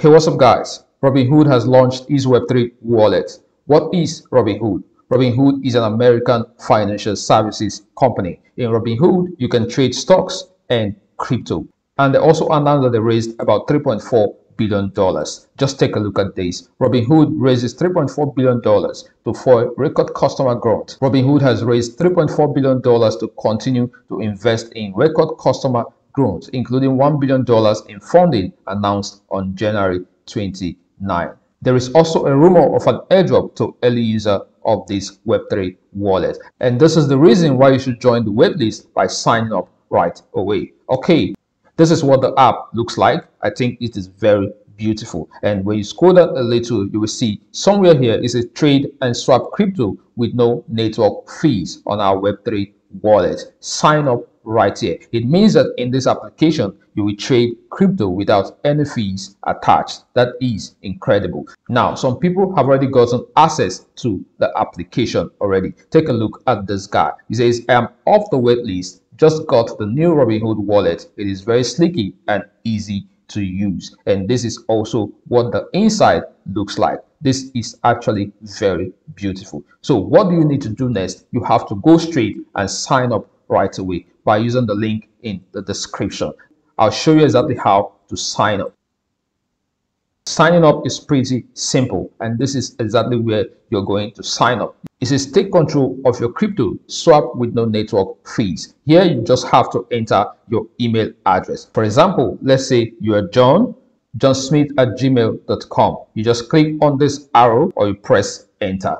Hey, what's up guys? Robinhood has launched his Web3 wallet. What is Robinhood? Robinhood is an American financial services company. In Robinhood, you can trade stocks and crypto. And they also announced that they raised about $3.4 billion. Just take a look at this. Robinhood raises $3.4 billion to foil record customer growth. Robinhood has raised $3.4 billion to continue to invest in record customer growth, including $1 billion in funding announced on January 29. There is also a rumor of an airdrop to early user of this Web3 wallet. And this is the reason why you should join the waitlist by signing up right away. Okay, this is what the app looks like. I think it is very beautiful. And when you scroll down a little, you will see somewhere here is a trade and swap crypto with no network fees on our Web3 wallet. Sign up right here. It means that in this application, you will trade crypto without any fees attached. That is incredible. Now, some people have already gotten access to the application already. Take a look at this guy. He says, I am off the wait list. Just got the new Robinhood wallet. It is very slicky and easy to use. And this is also what the inside looks like. This is actually very beautiful. So what do you need to do next? You have to go straight and sign up right away by using the link in the description. I'll show you exactly how to sign up. Signing up is pretty simple and this is exactly where you're going to sign up. It says take control of your crypto, swap with no network fees. Here you just have to enter your email address. For example, let's say you are John, johnsmith at gmail.com. You just click on this arrow or you press enter.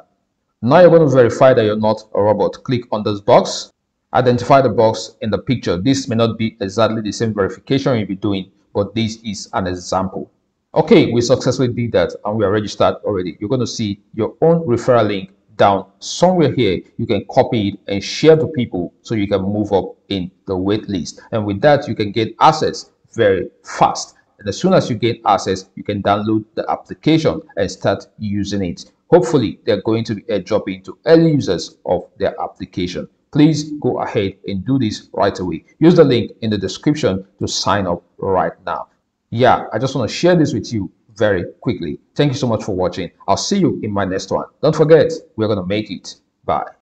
Now you're going to verify that you're not a robot. Click on this box Identify the box in the picture. This may not be exactly the same verification you'll be doing, but this is an example. Okay, we successfully did that and we are registered already. You're going to see your own referral link down somewhere here. You can copy it and share to people so you can move up in the wait list. And with that, you can get access very fast. And as soon as you get access, you can download the application and start using it. Hopefully, they're going to be airdropping to early users of their application please go ahead and do this right away. Use the link in the description to sign up right now. Yeah, I just want to share this with you very quickly. Thank you so much for watching. I'll see you in my next one. Don't forget, we're going to make it. Bye.